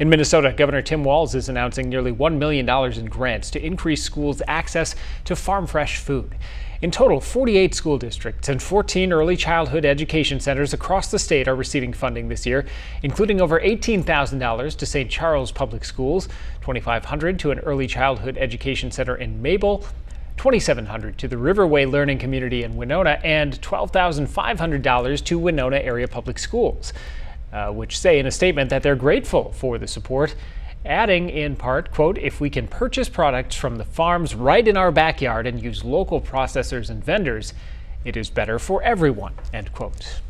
In Minnesota, Governor Tim Walz is announcing nearly $1 million in grants to increase schools' access to farm fresh food. In total, 48 school districts and 14 early childhood education centers across the state are receiving funding this year, including over $18,000 to St. Charles Public Schools, $2,500 to an early childhood education center in Mabel, $2,700 to the Riverway Learning Community in Winona, and $12,500 to Winona Area Public Schools uh, which say in a statement that they're grateful for the support, adding in part, quote, if we can purchase products from the farms right in our backyard and use local processors and vendors, it is better for everyone, end quote.